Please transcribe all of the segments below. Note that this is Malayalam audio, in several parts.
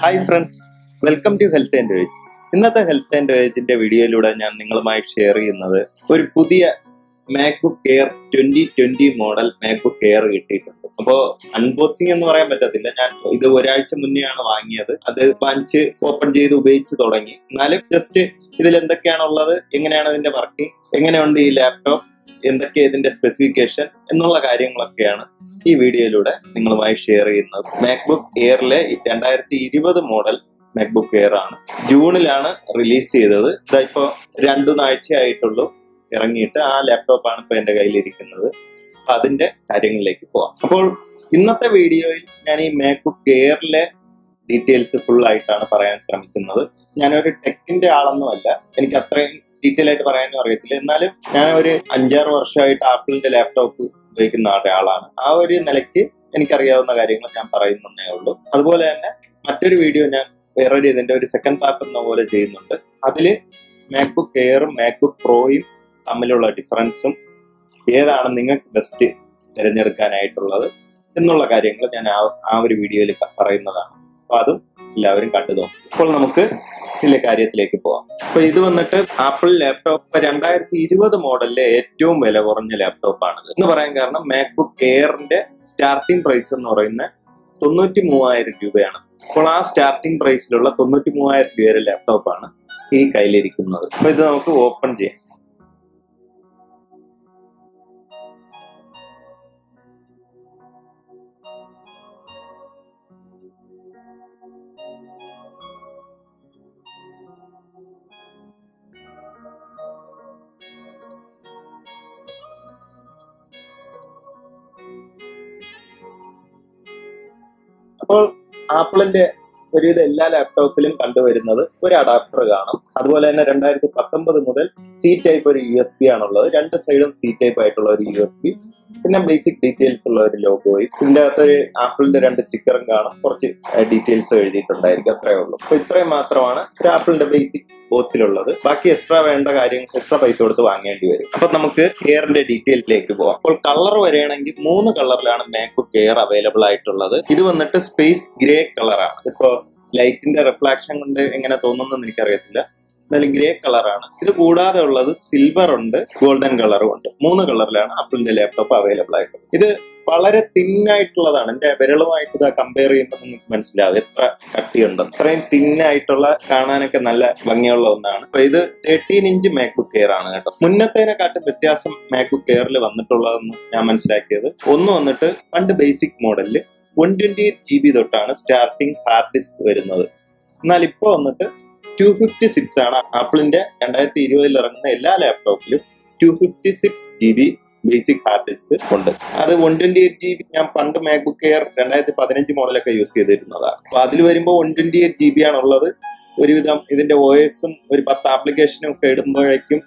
Hi friends welcome to health and wage ഇന്നത്തെ ഹെൽത്ത് ആൻഡ് വേജിന്റെ വീഡിയോയിലൂടെ ഞാൻ നിങ്ങളുമായി ഷെയർ ചെയ്യുന്നത് ഒരു പുതിയ MacBook Air twenty twenty model MacBook Air കിട്ടിയിട്ടുണ്ട്. അപ്പോ അൺബോക്സിംഗ് എന്ന് പറയാൻ പറ്റത്തില്ല. ഞാൻ ഇത് ഒരാഴ്ച മുന്നെയാണ് വാങ്ങിയത്. അത് വാങ്ങിച്ച് ഓപ്പൺ ചെയ്ത് ഉപയോഗിച്ച് തുടങ്ങി. എന്നാലും ജസ്റ്റ് ഇതിൽ എന്തൊക്കെയാണുള്ളത് എങ്ങനെയാണ് ഇതിന്റെ വർക്കിംഗ് എങ്ങനെയുണ്ട് ഈ ലാപ്ടോപ്പ് എന്തൊക്കെ ഇതിന്റെ സ്പെസിഫിക്കേഷൻ എന്നുള്ള കാര്യങ്ങളൊക്കെയാണ് ഈ വീഡിയോയിലൂടെ നിങ്ങളുമായി ഷെയർ ചെയ്യുന്നത് മാക്ബുക്ക് എയറിലെ രണ്ടായിരത്തി ഇരുപത് മോഡൽ മാക്ബുക്ക് എയർ ആണ്. ജൂണിലാണ് റിലീസ് ചെയ്തത്. ഇതാ ഇപ്പോ രണ്ടു നാഴ്ചയായിട്ടുള്ളൂ ഇറങ്ങിയിട്ട് ആ ലാപ്ടോപ്പാണ് ഇപ്പൊ എന്റെ കയ്യിലിരിക്കുന്നത്. അപ്പൊ അതിന്റെ കാര്യങ്ങളിലേക്ക് പോവാം. അപ്പോൾ ഇന്നത്തെ വീഡിയോയിൽ ഞാൻ ഈ മാക്ബുക്ക് എയറിലെ ഡീറ്റെയിൽസ് ഫുൾ ആയിട്ടാണ് പറയാൻ ശ്രമിക്കുന്നത്. ഞാനൊരു ടെക്കിന്റെ ആളൊന്നുമല്ല. എനിക്ക് അത്രയും ഡീറ്റെയിൽ ആയിട്ട് പറയാനും അറിയത്തില്ല. എന്നാലും ഞാൻ ഒരു അഞ്ചാറ് വർഷമായിട്ട് ആപ്പിളിന്റെ ലാപ്ടോപ്പ് ഉപയോഗിക്കുന്ന ഒരാളാണ് ആ ഒരു നിലയ്ക്ക് എനിക്കറിയാവുന്ന കാര്യങ്ങൾ ഞാൻ പറയുന്നതേ ഉള്ളൂ. അതുപോലെ തന്നെ മറ്റൊരു വീഡിയോ ഞാൻ വേറൊരു ഇതിന്റെ ഒരു സെക്കൻഡ് പാർട്ട് എന്ന പോലെ ചെയ്യുന്നുണ്ട്. അതിൽ മാക്ബുക്ക് എയറും മാക്ബുക്ക് പ്രോയും തമ്മിലുള്ള ഡിഫറൻസും ഏതാണ് നിങ്ങൾക്ക് ബെസ്റ്റ് തിരഞ്ഞെടുക്കാനായിട്ടുള്ളത് എന്നുള്ള കാര്യങ്ങൾ ഞാൻ ആ ആ ഒരു വീഡിയോയിൽ പറയുന്നതാണ്. അപ്പൊ അതും എല്ലാവരും കണ്ടു നോക്കും. ഇപ്പോൾ നമുക്ക് ഇതിലെ കാര്യത്തിലേക്ക് പോവാം. അപ്പൊ ഇത് വന്നിട്ട് ആപ്പിൾ ലാപ്ടോപ്പ് രണ്ടായിരത്തി ഇരുപത് മോഡലിലെ ഏറ്റവും വില കുറഞ്ഞ ലാപ്ടോപ്പാണിത് എന്ന് പറയാൻ കാരണം മാക്ബുക്ക് എയറിന്റെ സ്റ്റാർട്ടിംഗ് പ്രൈസ് എന്ന് പറയുന്ന തൊണ്ണൂറ്റി മൂവായിരം രൂപയാണ്. അപ്പോൾ ആ സ്റ്റാർട്ടിംഗ് പ്രൈസിലുള്ള തൊണ്ണൂറ്റി മൂവായിരം രൂപയുടെ ആണ് ഈ കയ്യിലിരിക്കുന്നത്. അപ്പൊ ഇത് നമുക്ക് ഓപ്പൺ ചെയ്യാം. അപ്പോൾ ആപ്പിളിന്റെ ഒരുവിധ എല്ലാ ലാപ്ടോപ്പിലും കണ്ടുവരുന്നത് ഒരു അഡാപ്റ്റർ കാണും. അതുപോലെ തന്നെ രണ്ടായിരത്തി പത്തൊമ്പത് മുതൽ സി ടൈപ്പ് ഒരു യു എസ് ബി ആണുള്ളത്. രണ്ട് സൈഡും സി ടൈപ്പ് ആയിട്ടുള്ള ഒരു യു എസ് ബി പിന്നെ ബേസിക് ഡീറ്റെയിൽസ് ഉള്ള ഒരു ലോഗോയും ഇതിന്റെ അകത്തൊരു ആപ്പിളിന്റെ രണ്ട് സ്റ്റിക്കറും കാണും. കുറച്ച് ഡീറ്റെയിൽസ് എഴുതിയിട്ടുണ്ടായിരിക്കും. അത്രേ ഉള്ളൂ. അപ്പൊ ഇത്രയും മാത്രമാണ് ഒരു ആപ്പിളിന്റെ ബേസിക് ബോക്സിലുള്ളത് ബാക്കി എക്സ്ട്രാ വേണ്ട കാര്യം എക്സ്ട്രാ പൈസ കൊടുത്ത് വാങ്ങേണ്ടി വരും. അപ്പൊ നമുക്ക് കെയറിന്റെ ഡീറ്റെയിൽസിലേക്ക് പോവാം. അപ്പോൾ കളർ വരികയാണെങ്കിൽ മൂന്ന് കളറിലാണ് മാക്ബുക്ക് കെയർ അവൈലബിൾ ആയിട്ടുള്ളത്. ഇത് വന്നിട്ട് സ്പേസ് ഗ്രേ കളറാണ് ഇപ്പോ ലൈറ്റിന്റെ റിഫ്ലാക്ഷൻ കൊണ്ട് എങ്ങനെ തോന്നുന്നെന്ന് എനിക്കറിയത്തില്ല. എന്നാലും ഗ്രേ കളറാണ് ഇത് കൂടാതെ ഉള്ളത് സിൽവർ ഉണ്ട് ഗോൾഡൻ കളറും ഉണ്ട്. മൂന്ന് കളറിലാണ് ആപ്പിളിന്റെ ലാപ്ടോപ്പ് അവൈലബിൾ ആയിട്ടുള്ളത്. ഇത് വളരെ തിന്നായിട്ടുള്ളതാണ് എന്റെ വിരളുമായിട്ട് ഇത് കമ്പയർ ചെയ്യുമ്പോൾ നിങ്ങൾക്ക് മനസ്സിലാവും എത്ര കട്ടിയുണ്ടെന്ന്. അത്രയും തിന്നായിട്ടുള്ള കാണാനൊക്കെ നല്ല ഭംഗിയുള്ള ഒന്നാണ്. അപ്പൊ ഇത് തേർട്ടീൻ ഇഞ്ച് മാക്ബുക്ക് എയർ ആണ് കേട്ടോ. മുന്നത്തേനെക്കാട്ടും വ്യത്യാസം മാക്ബുക്ക് എയറിൽ വന്നിട്ടുള്ളതെന്ന് ഞാൻ മനസ്സിലാക്കിയത്. ഒന്ന് വന്നിട്ട് പണ്ട് ബേസിക് മോഡലിൽ one twenty eight G B തൊട്ടാണ് സ്റ്റാർട്ടിംഗ് ഹാർഡ് ഡിസ്ക് വരുന്നത്. എന്നാൽ ഇപ്പൊ വന്നിട്ട് ടു ഫിഫ്റ്റി സിക്സ് ആണ് ആപ്പിളിന്റെ രണ്ടായിരത്തി ഇരുപതിൽ ഇറങ്ങുന്ന എല്ലാ ലാപ്ടോപ്പിലും two fifty six G B basic hard disk ഉണ്ട്. അത് one twenty eight G B ഞാൻ പണ്ട് മാക്ബുക്ക് എയർ രണ്ടായിരത്തി പതിനഞ്ച് മോഡലൊക്കെ യൂസ് ചെയ്തിരുന്നതാണ്. അപ്പൊ അതിൽ വരുമ്പോൾ one twenty eight G B ആണുള്ളത്. ഒരുവിധം ഇതിന്റെ വോയിസും ഒരു പത്ത് ആപ്ലിക്കേഷനും ഒക്കെ ഇടുമ്പോഴേക്കും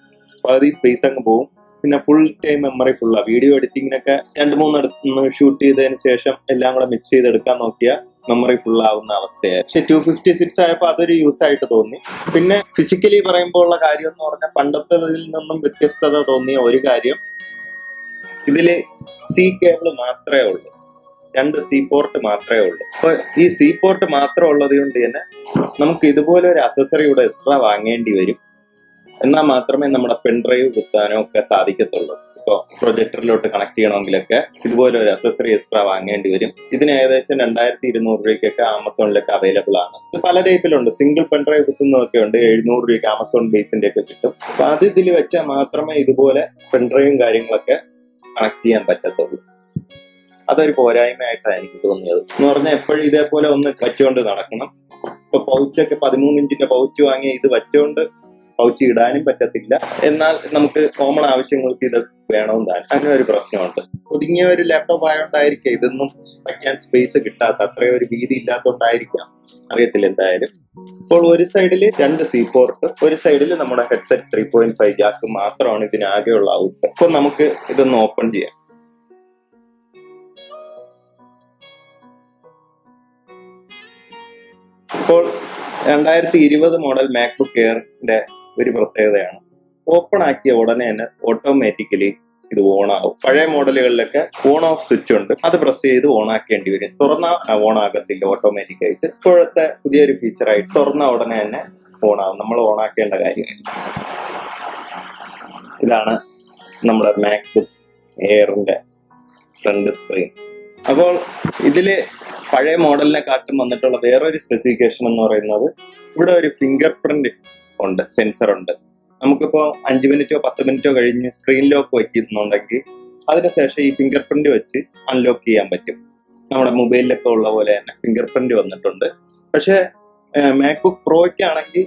പകുതി സ്പേസ് അങ്ങ് പോകും. പിന്നെ ഫുൾ ടൈം മെമ്മറി ഫുള്ളാണ് വീഡിയോ എഡിറ്റിങ്ങിനൊക്കെ രണ്ട് മൂന്നിടത്ത് ഷൂട്ട് ചെയ്തതിന് ശേഷം എല്ലാം കൂടെ മിക്സ് ചെയ്തെടുക്കാൻ നോക്കിയാൽ മെമ്മറി ഫുൾ ആവുന്ന അവസ്ഥയായി പക്ഷെ ടു ഫിഫ്റ്റി സിക്സ് ആയപ്പോൾ അതൊരു യൂസ് ആയിട്ട് തോന്നി. പിന്നെ ഫിസിക്കലി പറയുമ്പോൾ ഉള്ള കാര്യം എന്ന് പറഞ്ഞാൽ പണ്ടത്തേതിൽ നിന്നും വ്യത്യസ്തത തോന്നിയ ഒരു കാര്യം. ഇതിൽ സി കേബിൾ മാത്രമേ ഉള്ളൂ. രണ്ട് സി പോർട്ട് മാത്രമേ ഉള്ളൂ. അപ്പൊ ഈ സി പോർട്ട് മാത്രം ഉള്ളത് കൊണ്ട് തന്നെ നമുക്ക് ഇതുപോലെ ഒരു അസസറി ഇവിടെ എക്സ്ട്രാ വാങ്ങേണ്ടി വരും. എന്നാൽ മാത്രമേ നമ്മുടെ പെൻഡ്രൈവ് കുത്താനോ ഒക്കെ സാധിക്കത്തുള്ളൂ. ഇപ്പോൾ പ്രൊജക്ടറിലോട്ട് കണക്ട് ചെയ്യണമെങ്കിലൊക്കെ ഇതുപോലെ ഒരു അസസറി എക്സ്ട്രാ വാങ്ങേണ്ടി വരും. ഇതിന് ഏകദേശം രണ്ടായിരത്തി ഇരുന്നൂറ് രൂപയ്ക്കൊക്കെ ആമസോണിലൊക്കെ അവൈലബിൾ ആണ്. ഇത് പല ടൈപ്പിലുണ്ട്. സിംഗിൾ പെൺഡ്രൈവ് കിട്ടുന്നതൊക്കെ ഉണ്ട്. എഴുന്നൂറ് രൂപയ്ക്ക് ആമസോൺ ബേസിന്റെ ഒക്കെ കിട്ടും. അപ്പൊ അത് ഇതിൽ വെച്ചാൽ മാത്രമേ ഇതുപോലെ പെൺഡ്രൈവും കാര്യങ്ങളൊക്കെ കണക്ട് ചെയ്യാൻ പറ്റത്തുള്ളൂ. അതൊരു പോരായ്മയായിട്ടാണ് എനിക്ക് തോന്നിയത്. എന്ന് പറഞ്ഞാൽ എപ്പോഴും ഇതേപോലെ ഒന്ന് വെച്ചുകൊണ്ട് നടക്കണം. ഇപ്പൊ പൗച്ചൊക്കെ പതിമൂന്ന് ഇഞ്ചിന്റെ പൗച്ച് വാങ്ങി ഇത് വെച്ചുകൊണ്ട് പൗച്ച് ഇടാനും പറ്റത്തില്ല. എന്നാൽ നമുക്ക് കോമൺ ആവശ്യങ്ങൾക്ക് ഇത് വേണമെന്നാണ്. അങ്ങനെ ഒരു പ്രശ്നമുണ്ട്. ഒതുങ്ങിയ ഒരു ലാപ്ടോപ്പ് ആയതുകൊണ്ടായിരിക്കാം ഇതൊന്നും വയ്ക്കാൻ സ്പേസ് കിട്ടാത്ത അത്രയും ഒരു വീതി ഇല്ലാത്തതുകൊണ്ടായിരിക്കാം അറിയത്തില്ല എന്തായാലും. ഇപ്പോൾ ഒരു സൈഡിൽ രണ്ട് സി പോർട്ട് ഒരു സൈഡിൽ നമ്മുടെ headset three point five jack മാത്രമാണ് ഇതിനാകെയുള്ള ഔട്ട് അപ്പൊ നമുക്ക് ഇതൊന്ന് ഓപ്പൺ ചെയ്യാം. ഇപ്പോൾ രണ്ടായിരത്തി ഇരുപത് മോഡൽ മാക്ബുക്ക് എയറിന്റെ ഒരു പ്രത്യേകതയാണ്. ഓപ്പൺ ആക്കിയ ഉടനെ തന്നെ ഓട്ടോമാറ്റിക്കലി ഇത് ഓൺ ആവും. പഴയ മോഡലുകളിലൊക്കെ ഓൺ ഓഫ് സ്വിച്ച് ഉണ്ട്. അത് പ്രസ് ചെയ്ത് ഓൺ ആക്കേണ്ടി വരും. തുറന്ന ഓൺ ആകത്തില്ല ഓട്ടോമാറ്റിക് ആയിട്ട്. ഇപ്പോഴത്തെ പുതിയൊരു ഫീച്ചറായിട്ട് തുറന്ന ഉടനെ തന്നെ ഓൺ ആവും. നമ്മൾ ഓൺ ആക്കേണ്ട കാര്യമില്ല. ഇതാണ് നമ്മുടെ മാക്ബുക്ക് എയറിന്റെ ഫ്രണ്ട് സ്ക്രീൻ അപ്പോൾ ഇതിൽ പഴയ മോഡലിനെ കാട്ടും വന്നിട്ടുള്ള വേറൊരു സ്പെസിഫിക്കേഷൻ എന്ന് പറയുന്നത് ഇവിടെ ഒരു ഫിംഗർ പ്രിന്റ് ഉണ്ട് സെൻസർ ഉണ്ട്. നമുക്കിപ്പോ അഞ്ച് മിനിറ്റോ പത്ത് മിനിറ്റോ കഴിഞ്ഞ് സ്ക്രീൻ ലോക്ക് വയ്ക്കുന്നുണ്ടെങ്കിൽ അതിനുശേഷം ഈ ഫിംഗർ പ്രിന്റ് വെച്ച് അൺലോക്ക് ചെയ്യാൻ പറ്റും. നമ്മുടെ മൊബൈലിലൊക്കെ ഉള്ള പോലെ തന്നെ ഫിംഗർ പ്രിന്റ് വന്നിട്ടുണ്ട്. പക്ഷേ മാക്ബുക്ക് പ്രോയ്ക്കാണെങ്കിൽ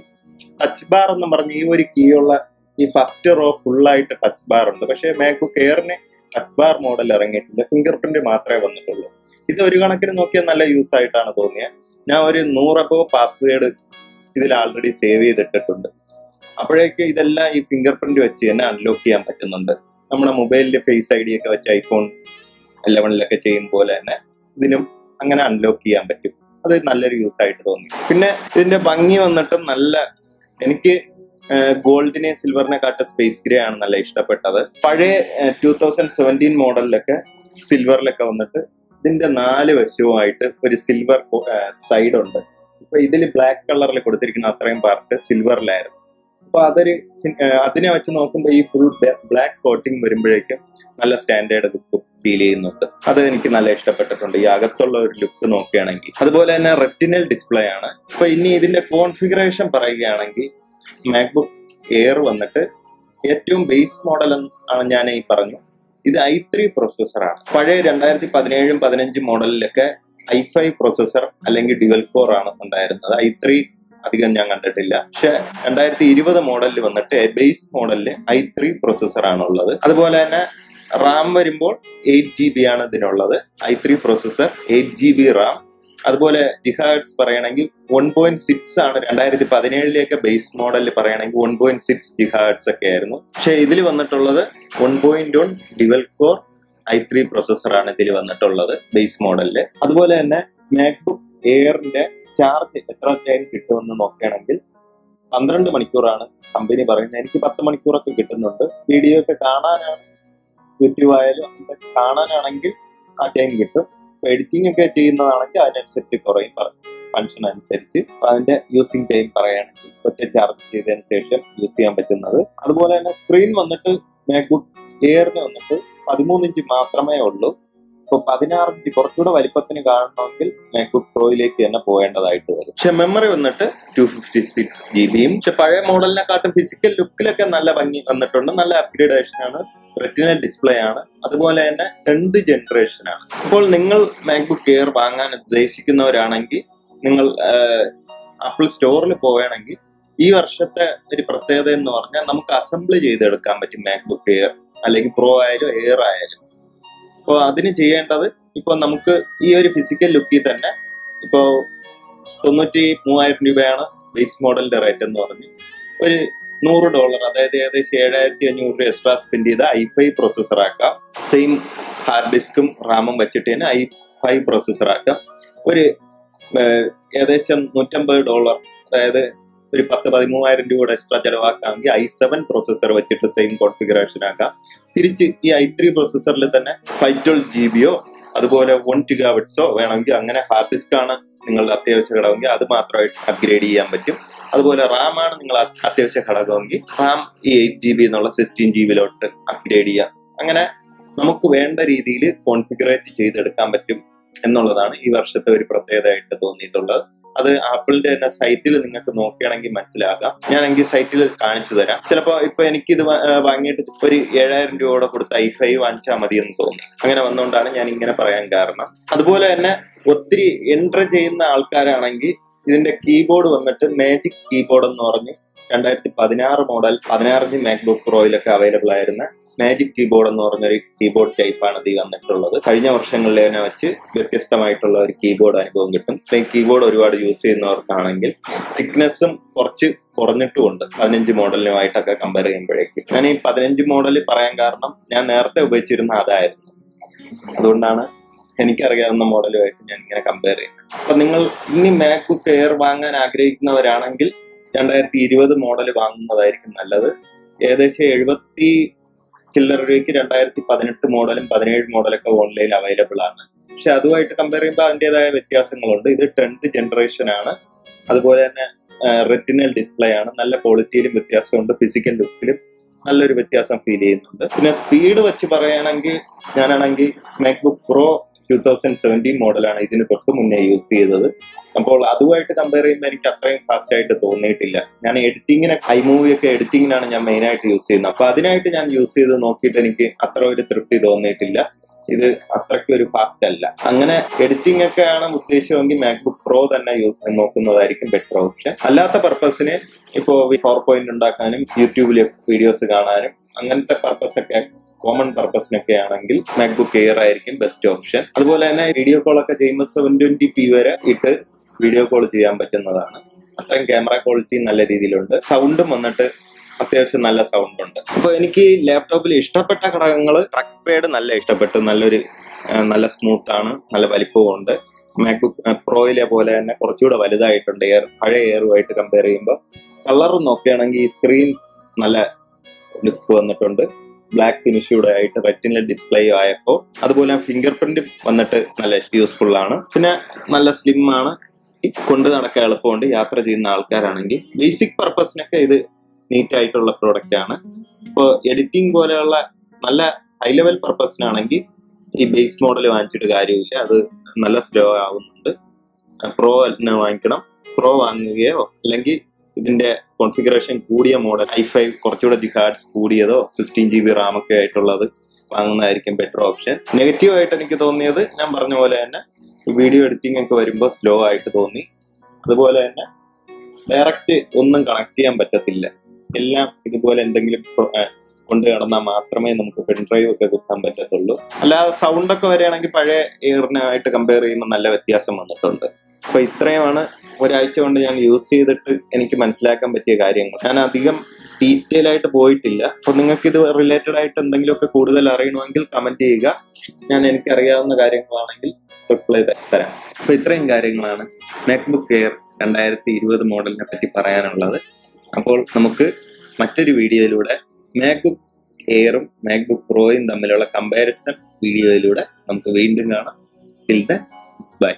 ടച്ച് ബാർ എന്ന് പറഞ്ഞ് ഈ ഒരു കീ ഉള്ള ഈ ഫസ്റ്റ് റോ ഫുള്ളായിട്ട് ടച്ച് ബാർ ഉണ്ട്. പക്ഷേ മാക്ബുക്ക് എയറിന് ടച്ച് ബാർ മോഡൽ ഇറങ്ങിയിട്ടില്ല ഫിംഗർ പ്രിന്റ് മാത്രമേ വന്നിട്ടുള്ളൂ. ഇത് ഒരു കണക്കിന് നോക്കിയാൽ നല്ല യൂസ് ആയിട്ടാണ് തോന്നിയത് ഞാൻ ഒരു നൂറപ്പോ പാസ്വേഡ് ഇതിൽ ആൾറെഡി സേവ് ചെയ്തിട്ടിട്ടുണ്ട്. അപ്പോഴേക്ക് ഇതെല്ലാം ഈ ഫിംഗർ പ്രിന്റ് വെച്ച് തന്നെ അൺലോക്ക് ചെയ്യാൻ പറ്റുന്നുണ്ട്. നമ്മുടെ മൊബൈലിൽ ഫേസ് ഐ ഡി ഒക്കെ വെച്ച് ഐഫോൺ ലെവണിലൊക്കെ ചെയ്യും പോലെ തന്നെ ഇതിനും അങ്ങനെ അൺലോക്ക് ചെയ്യാൻ പറ്റും. അത് നല്ലൊരു യൂസ് ആയിട്ട് തോന്നി. പിന്നെ ഇതിന്റെ ഭംഗി വന്നിട്ടും നല്ല എനിക്ക് ഗോൾഡിനെ സിൽവറിനെ കാട്ട സ്പേസ് ഗ്രേ ആണ് നല്ല ഇഷ്ടപ്പെട്ടത്. പഴയ ടൂ തൗസൻഡ് സെവന്റീൻ മോഡലിലൊക്കെ സിൽവറിലൊക്കെ വന്നിട്ട് ഇതിന്റെ നാല് വശവുമായിട്ട് ഒരു സിൽവർ സൈഡ് ഉണ്ട്. ഇപ്പൊ ഇതിൽ ബ്ലാക്ക് കളറിൽ കൊടുത്തിരിക്കുന്ന അത്രയും പാർട്ട് സിൽവറിലായിരുന്നു അപ്പൊ അതൊരു അതിനെ വെച്ച് നോക്കുമ്പോൾ ഈ ഫുൾ ബ്ലാക്ക് കോട്ടിങ് വരുമ്പോഴേക്കും നല്ല സ്റ്റാൻഡേർഡ് ലുക്ക് ഫീൽ ചെയ്യുന്നുണ്ട്. അത് എനിക്ക് നല്ല ഇഷ്ടപ്പെട്ടിട്ടുണ്ട്. ഈ അകത്തുള്ള ഒരു ലുക്ക് നോക്കുകയാണെങ്കിൽ. അതുപോലെ തന്നെ റെറ്റിനൽ ഡിസ്പ്ലേ ആണ്. ഇപ്പൊ ഇനി ഇതിന്റെ കോൺഫിഗറേഷൻ പറയുകയാണെങ്കിൽ മാക്ബുക്ക് എയർ വന്നിട്ട് ഏറ്റവും ബേസ് മോഡൽ ആണ് ഞാൻ ഈ പറഞ്ഞു ഇത് ഐ ത്രീ ആണ്. പഴയ രണ്ടായിരത്തി പതിനേഴും പതിനഞ്ചും മോഡലിലൊക്കെ ഐ ഫൈവ് പ്രൊസസർ അല്ലെങ്കിൽ ഡ്യുവൽ കോർ ആണ് ഉണ്ടായിരുന്നത്. ഐ ത്രീ അധികം ഞാൻ കണ്ടിട്ടില്ല. പക്ഷെ രണ്ടായിരത്തി ഇരുപത് മോഡലിൽ വന്നിട്ട് ബേസ് മോഡലിൽ ഐ ത്രീ പ്രൊസസർ ആണ് ഉള്ളത്. അതുപോലെ തന്നെ റാം വരുമ്പോൾ എയ്റ്റ് ജി ബി ആണ് ഇതിനുള്ളത്. I three processor eight G B RAM. അതുപോലെ ജിഹാഡ്സ് പറയണമെങ്കിൽ വൺ പോയിന്റ് സിക്സ് ആണ് രണ്ടായിരത്തി പതിനേഴിലേക്ക് ബേസ് മോഡലിൽ പറയണമെങ്കിൽ വൺ പോയിന്റ് സിക്സ് ജിഹാഡ്സ് ഒക്കെ ആയിരുന്നു. പക്ഷെ ഇതിൽ വന്നിട്ടുള്ളത് one point one dual core I three പ്രൊസസ്സറാണ് ഇതിൽ വന്നിട്ടുള്ളത് ബേസ് മോഡലിൽ അതുപോലെ തന്നെ മാക്ബുക്ക് എയറിന്റെ ചാർജ് എത്ര ടൈം കിട്ടുമെന്ന് നോക്കുകയാണെങ്കിൽ പന്ത്രണ്ട് മണിക്കൂറാണ് കമ്പനി പറയുന്നത്. എനിക്ക് പത്ത് മണിക്കൂറൊക്കെ കിട്ടുന്നുണ്ട്. വീഡിയോ ഒക്കെ കാണാനാണ് യൂട്യൂബ് ആയാലും അതൊക്കെ കാണാനാണെങ്കിൽ ആ ടൈം കിട്ടും. എഡിറ്റിംഗ് ഒക്കെ ചെയ്യുന്നതാണെങ്കിൽ അതിനനുസരിച്ച് കുറയും. പറയും ഫങ്ഷൻ അനുസരിച്ച്. അതിന്റെ യൂസിങ് ടൈം പറയുകയാണെങ്കിൽ ഒറ്റ ചാർജ് ചെയ്തതിന് ശേഷം യൂസ് ചെയ്യാൻ പറ്റുന്നത്. അതുപോലെ തന്നെ സ്ക്രീൻ വന്നിട്ട് മാക്ബുക്ക് എയറിന് വന്നിട്ട് പതിമൂന്ന് ഇഞ്ച് മാത്രമേ ഉള്ളൂ. ഇപ്പൊ പതിനാറ് ഇഞ്ച് കുറച്ചുകൂടെ വലിപ്പത്തിന് കാണണമെങ്കിൽ മാക്ബുക്ക് പ്രോയിലേക്ക് തന്നെ പോകേണ്ടതായിട്ട് വരും. പക്ഷെ മെമ്മറി വന്നിട്ട് ടു ഫിഫ്റ്റി സിക്സ് ജി ബിയും പക്ഷെ പഴയ മോഡലിനെക്കാട്ടും ഫിസിക്കൽ ലുക്കിലൊക്കെ നല്ല ഭംഗി വന്നിട്ടുണ്ട്. നല്ല അപ്ഗ്രേഡേഷൻ ആണ്. റെറ്റിനൽ ഡിസ്പ്ലേ ആണ്. അതുപോലെ തന്നെ ടെൻത് ജനറേഷൻ ആണ്. ഇപ്പോൾ നിങ്ങൾ മാക്ബുക്ക് എയർ വാങ്ങാൻ ഉദ്ദേശിക്കുന്നവരാണെങ്കിൽ നിങ്ങൾ ആപ്പിൾ സ്റ്റോറിൽ പോവുകയാണെങ്കിൽ ഈ വർഷത്തെ ഒരു പ്രത്യേകത എന്ന് പറഞ്ഞാൽ നമുക്ക് അസംബിൾ ചെയ്തെടുക്കാൻ പറ്റും മാക്ബുക്ക് എയർ അല്ലെങ്കിൽ പ്രോ ആയാലും എയർ ആയാലും. അപ്പോൾ അതിന് ചെയ്യേണ്ടത് ഇപ്പോൾ നമുക്ക് ഈ ഒരു ഫിസിക്കൽ ലുക്കിൽ തന്നെ ഇപ്പോൾ തൊണ്ണൂറ്റി മൂവായിരം രൂപയാണ് ബേസ് മോഡലിന്റെ റേറ്റ് എന്ന് പറഞ്ഞ് ഒരു നൂറ് ഡോളർ അതായത് ഏകദേശം ഏഴായിരത്തി അഞ്ഞൂറ് രൂപ എക്സ്ട്രാ സ്പെൻഡ് ചെയ്ത് ഐ ഫൈവ് പ്രൊസസ്സർ ആക്കാം. സെയിം ഹാർഡ് ഡിസ്കും റാമും വെച്ചിട്ട് തന്നെ ഐ ഫൈവ് പ്രൊസസ്സർ ആക്കാം. ഒരു ഏകദേശം നൂറ്റമ്പത് ഡോളർ അതായത് ഒരു പത്ത് പതിമൂവായിരം രൂപയുടെ എക്സ്ട്രാ ചെലവാക്കാമെങ്കിൽ ഐ സെവൻ പ്രോസസർ വെച്ചിട്ട് സെയിം കോൺഫിഗറേഷൻ ആക്കാം. തിരിച്ച് ഈ ഐ ത്രീ പ്രോസസ്സറിൽ തന്നെ ഫൈവ് ട്വൽവ് ജി ബിയോ അതുപോലെ വൺ ടിഗാബിറ്റ്സോ വേണമെങ്കിൽ അങ്ങനെ ഹാർഡ് ഡിസ്ക് ആണ് നിങ്ങൾ അത്യാവശ്യ ഘടകമെങ്കിൽ അത് മാത്രമായിട്ട് അപ്ഗ്രേഡ് ചെയ്യാൻ പറ്റും. അതുപോലെ റാം ആണ് നിങ്ങൾ അത്യാവശ്യ ഘടകമെങ്കിൽ റാം ഈ എയ്റ്റ് ജി ബി എന്നുള്ള സിക്സ്റ്റീൻ ജി ബിയിലോട്ട് അപ്ഗ്രേഡ് ചെയ്യാം. അങ്ങനെ നമുക്ക് വേണ്ട രീതിയിൽ കോൺഫിഗറേറ്റ് ചെയ്തെടുക്കാൻ പറ്റും എന്നുള്ളതാണ് ഈ വർഷത്തെ ഒരു പ്രത്യേകതയായിട്ട് തോന്നിയിട്ടുള്ളത്. അത് ആപ്പിളിന്റെ തന്നെ സൈറ്റിൽ നിങ്ങൾക്ക് നോക്കുകയാണെങ്കിൽ മനസ്സിലാക്കാം ഞാൻ എനിക്ക് സൈറ്റിൽ കാണിച്ചു തരാം. ചിലപ്പോ ഇപ്പൊ എനിക്ക് ഇത് വാങ്ങിയിട്ട് ഒരു ഏഴായിരം രൂപയോടെ കൊടുത്ത് ഐ ഫൈവ് വാങ്ങിച്ചാൽ മതി എന്ന് തോന്നുന്നു അങ്ങനെ വന്നുകൊണ്ടാണ് ഞാൻ ഇങ്ങനെ പറയാൻ കാരണം. അതുപോലെ തന്നെ ഒത്തിരി എൻട്രി ചെയ്യുന്ന ആൾക്കാരാണെങ്കിൽ ഇതിന്റെ കീബോർഡ് വന്നിട്ട് മാജിക് കീബോർഡ് എന്ന് പറഞ്ഞ് രണ്ടായിരത്തി പതിനാറ് മോഡൽ പതിനാറിഞ്ച് മാക്ബുക്ക് പ്രോയിലൊക്കെ അവൈലബിൾ ആയിരുന്ന മാജിക് കീബോർഡ് എന്ന് പറഞ്ഞൊരു കീബോർഡ് ടൈപ്പാണ് ഇത് വന്നിട്ടുള്ളത്. കഴിഞ്ഞ വർഷങ്ങളിലേനെ വെച്ച് വ്യത്യസ്തമായിട്ടുള്ള ഒരു കീബോർഡ് അനുഭവം കിട്ടും. കീബോർഡ് ഒരുപാട് യൂസ് ചെയ്യുന്നവർക്കാണെങ്കിൽ തിക്നെസ്സും കുറച്ച് കുറഞ്ഞിട്ടുമുണ്ട്. പതിനഞ്ച് മോഡലിനുമായിട്ടൊക്കെ കമ്പയർ ചെയ്യുമ്പോഴേക്കും. ഞാൻ ഈ പതിനഞ്ച് മോഡൽ പറയാൻ കാരണം ഞാൻ നേരത്തെ ഉപയോഗിച്ചിരുന്ന അതായിരുന്നു. അതുകൊണ്ടാണ് എനിക്കറിയാവുന്ന മോഡലുമായിട്ട് ഞാൻ ഇങ്ങനെ കമ്പയർ ചെയ്യുന്നത്. അപ്പൊ നിങ്ങൾ ഇനി മാക്ക് കെയർ വാങ്ങാൻ ആഗ്രഹിക്കുന്നവരാണെങ്കിൽ രണ്ടായിരത്തി ഇരുപത് മോഡൽ വാങ്ങുന്നതായിരിക്കും നല്ലത്. ഏകദേശം എഴുപത്തി ചില്ലറ രണ്ടായിരത്തി പതിനെട്ട് മോഡലും പതിനേഴ് മോഡലൊക്കെ ഓൺലൈനിൽ അവൈലബിൾ ആണ്. പക്ഷെ അതുമായിട്ട് കമ്പയർ ചെയ്യുമ്പോൾ അതിന്റെതായ വ്യത്യാസങ്ങളുണ്ട്. ഇത് ടെൻത്ത് ജനറേഷൻ ആണ്. അതുപോലെ തന്നെ റെറ്റിനൽ ഡിസ്പ്ലേ ആണ്. നല്ല ക്വാളിറ്റിയിലും വ്യത്യാസമുണ്ട്. ഫിസിക്കൽ ലുക്കിലും നല്ലൊരു വ്യത്യാസം ഫീൽ ചെയ്യുന്നുണ്ട്. പിന്നെ സ്പീഡ് വെച്ച് പറയുകയാണെങ്കിൽ ഞാനാണെങ്കിൽ MacBook pro two thousand seventeen മോഡലാണ് ഇതിന് തൊട്ട് മുന്നേ യൂസ് ചെയ്തത്. അപ്പോൾ അതുമായിട്ട് കമ്പയർ ചെയ്യുമ്പോൾ എനിക്ക് അത്രയും ഫാസ്റ്റ് ആയിട്ട് തോന്നിയിട്ടില്ല. ഞാൻ എഡിറ്റിങ്ങിന് മൂവി ഒക്കെ എഡിറ്റിങ്ങിനാണ് ഞാൻ മെയിൻ ആയിട്ട് യൂസ് ചെയ്യുന്നത്. അപ്പൊ അതിനായിട്ട് ഞാൻ യൂസ് ചെയ്ത് നോക്കിയിട്ട് എനിക്ക് അത്ര ഒരു തൃപ്തി തോന്നിയിട്ടില്ല. ഇത് അത്രയ്ക്ക് ഒരു ഫാസ്റ്റ് അല്ല. അങ്ങനെ എഡിറ്റിംഗ് ഒക്കെ ആണ് ഉദ്ദേശമെങ്കിൽ മാക്ബുക്ക് പ്രോ തന്നെ നോക്കുന്നതായിരിക്കും ബെറ്റർ ഓപ്ഷൻ അല്ലാത്ത പർപ്പസിന് ഇപ്പോൾ ഫോർ പോയിന്റ് ഉണ്ടാക്കാനും യൂട്യൂബിൽ വീഡിയോസ് കാണാനും അങ്ങനത്തെ പർപ്പസ് ഒക്കെ കോമൺ പർപ്പസിനൊക്കെ ആണെങ്കിൽ മാക്ബുക്ക് എയർ ആയിരിക്കും ബെസ്റ്റ് ഓപ്ഷൻ അതുപോലെ തന്നെ വീഡിയോ കോൾ ഒക്കെ ചെയ്യുമ്പോൾ സെവൻ ട്വന്റി പി വരെ ഇട്ട് വീഡിയോ കോൾ ചെയ്യാൻ പറ്റുന്നതാണ്. അത്രയും ക്യാമറ ക്വാളിറ്റി നല്ല രീതിയിലുണ്ട്. സൗണ്ടും വന്നിട്ട് അത്യാവശ്യം നല്ല സൗണ്ട് ഉണ്ട്. അപ്പൊ എനിക്ക് ലാപ്ടോപ്പിൽ ഇഷ്ടപ്പെട്ട ഘടകങ്ങൾ ട്രക്ക് പേഡ് നല്ല ഇഷ്ടപ്പെട്ടു. നല്ലൊരു നല്ല സ്മൂത്ത് ആണ്. നല്ല വലിപ്പവും ഉണ്ട്. മാക്ബുക്ക് പ്രോയിലെ പോലെ തന്നെ കുറച്ചുകൂടെ വലുതായിട്ടുണ്ട്. എയർ പഴയ എയറുമായിട്ട് കമ്പയർ ചെയ്യുമ്പോൾ. കളർ നോക്കുകയാണെങ്കിൽ ഈ സ്ക്രീൻ നല്ല ലുക്ക് വന്നിട്ടുണ്ട്. ബ്ലാക്ക് ഫിനിഷൂടെ ആയിട്ട് റെറ്റിനിൽ ഡിസ്പ്ലേ ആയപ്പോൾ അതുപോലെ ഫിംഗർ പ്രിന്റ് വന്നിട്ട് നല്ല യൂസ്ഫുൾ ആണ്. പിന്നെ നല്ല സ്ലിം ആണ്. കൊണ്ട് നടക്കാൻ എളുപ്പമുണ്ട്. യാത്ര ചെയ്യുന്ന ആൾക്കാരാണെങ്കിൽ ബേസിക് പർപ്പസിനൊക്കെ ഇത് നീറ്റ് ആയിട്ടുള്ള പ്രോഡക്റ്റ് ആണ്. ഇപ്പോൾ എഡിറ്റിംഗ് പോലെയുള്ള നല്ല ഹൈ ലെവൽ പർപ്പസിനാണെങ്കിൽ ഈ ബേസ് മോഡൽ വാങ്ങിച്ചിട്ട് കാര്യമില്ല. അത് നല്ല സ്ലോ ആവുന്നുണ്ട്. പ്രോ വാങ്ങിക്കണം. പ്രോ വാങ്ങുകയോ അല്ലെങ്കിൽ ഇതിന്റെ കോൺഫിഗറേഷൻ കൂടിയ മോഡൽ ഐ ഫൈവ് കുറച്ചുകൂടെ ജിഹാഡ്സ് കൂടിയതോ സിക്സ്റ്റീൻ ജി ബി റാം ഒക്കെ ആയിട്ടുള്ളത് വാങ്ങുന്നതായിരിക്കും ബെറ്റർ ഓപ്ഷൻ നെഗറ്റീവ് ആയിട്ട് എനിക്ക് തോന്നിയത് ഞാൻ പറഞ്ഞ പോലെ തന്നെ വീഡിയോ എഡിറ്റിംഗ് ഒക്കെ വരുമ്പോൾ സ്ലോ ആയിട്ട് തോന്നി. അതുപോലെ തന്നെ ഡയറക്റ്റ് ഒന്നും കണക്ട് ചെയ്യാൻ പറ്റത്തില്ല. എല്ലാം ഇതുപോലെ എന്തെങ്കിലും കൊണ്ട് കിടന്നാൽ മാത്രമേ നമുക്ക് പെൻഡ്രൈവ് ഒക്കെ കുത്താൻ പറ്റത്തുള്ളൂ. അല്ലാതെ സൗണ്ട് ഒക്കെ വരികയാണെങ്കിൽ പഴയ ഇയറിനായിട്ട് കമ്പയർ ചെയ്യുമ്പോൾ നല്ല വ്യത്യാസം വന്നിട്ടുണ്ട്. അപ്പൊ ഇത്രയുമാണ് ഒരാഴ്ച കൊണ്ട് ഞാൻ യൂസ് ചെയ്തിട്ട് എനിക്ക് മനസ്സിലാക്കാൻ പറ്റിയ കാര്യങ്ങൾ. ഞാൻ അധികം ഡീറ്റെയിൽ ആയിട്ട് പോയിട്ടില്ല. അപ്പൊ നിങ്ങൾക്ക് ഇത് റിലേറ്റഡ് ആയിട്ട് എന്തെങ്കിലുമൊക്കെ കൂടുതൽ അറിയണമെങ്കിൽ കമന്റ് ചെയ്യുക. ഞാൻ എനിക്ക് അറിയാവുന്ന കാര്യങ്ങളാണെങ്കിൽ റിപ്ലൈ തരാം. അപ്പൊ ഇത്രയും കാര്യങ്ങളാണ് മാക്ബുക്ക് എയർ രണ്ടായിരത്തി ഇരുപത് മോഡലിനെ പറ്റി പറയാനുള്ളത്. അപ്പോൾ നമുക്ക് മറ്റൊരു വീഡിയോയിലൂടെ മാക്ബുക്ക് എയറും മാക്ബുക്ക് പ്രോയും തമ്മിലുള്ള കമ്പാരിസൺ വീഡിയോയിലൂടെ നമുക്ക് വീണ്ടും കാണാം. ബൈ